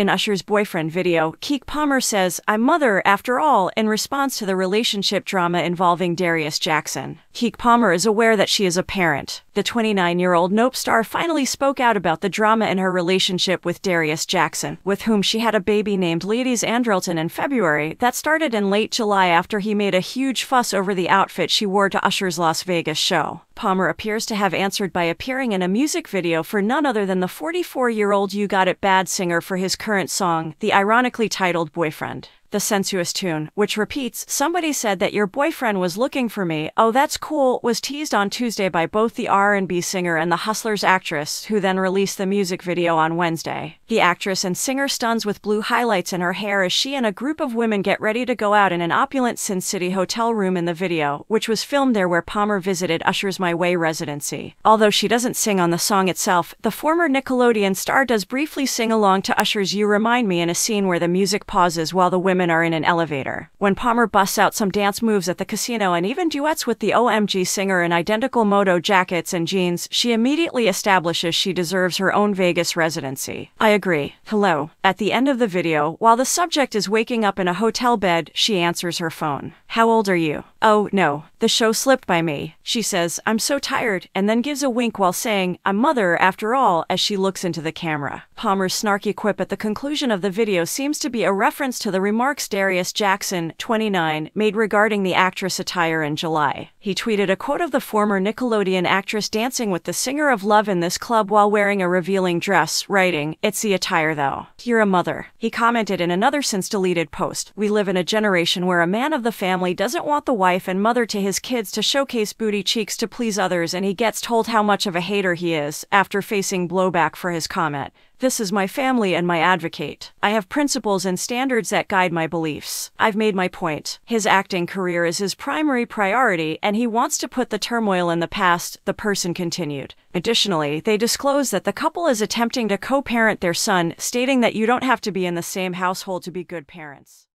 In Usher's boyfriend video, Keke Palmer says, I'm mother after all, in response to the relationship drama involving Darius Jackson. Keke Palmer is aware that she is a parent. The 29 year old Nope star finally spoke out about the drama in her relationship with Darius Jackson, with whom she had a baby named Leodis Andrellton in February that started in late July after he made a huge fuss over the outfit she wore to Usher's Las Vegas show. Palmer appears to have answered by appearing in a music video for none other than the 44 year old You Got It Bad singer for his current song, the ironically titled Boyfriend the sensuous tune, which repeats, Somebody said that your boyfriend was looking for me. Oh, that's cool, was teased on Tuesday by both the R&B singer and the Hustlers actress, who then released the music video on Wednesday. The actress and singer stuns with blue highlights in her hair as she and a group of women get ready to go out in an opulent Sin City hotel room in the video, which was filmed there where Palmer visited Usher's My Way residency. Although she doesn't sing on the song itself, the former Nickelodeon star does briefly sing along to Usher's You Remind Me in a scene where the music pauses while the women women are in an elevator. When Palmer busts out some dance moves at the casino and even duets with the OMG singer in identical moto jackets and jeans, she immediately establishes she deserves her own Vegas residency. I agree. Hello. At the end of the video, while the subject is waking up in a hotel bed, she answers her phone. How old are you? Oh, no. The show slipped by me. She says, I'm so tired, and then gives a wink while saying, I'm mother after all, as she looks into the camera. Palmer's snarky quip at the conclusion of the video seems to be a reference to the remarks Darius Jackson, 29, made regarding the actress attire in July. He tweeted a quote of the former Nickelodeon actress dancing with the singer of Love in this club while wearing a revealing dress, writing, It's the attire though. You're a mother. He commented in another since deleted post, We live in a generation where a man of the family doesn't want the wife and mother to his kids to showcase booty cheeks to please others and he gets told how much of a hater he is after facing blowback for his comment. This is my family and my advocate. I have principles and standards that guide my beliefs. I've made my point. His acting career is his primary priority, and he wants to put the turmoil in the past, the person continued. Additionally, they disclose that the couple is attempting to co parent their son, stating that you don't have to be in the same household to be good parents.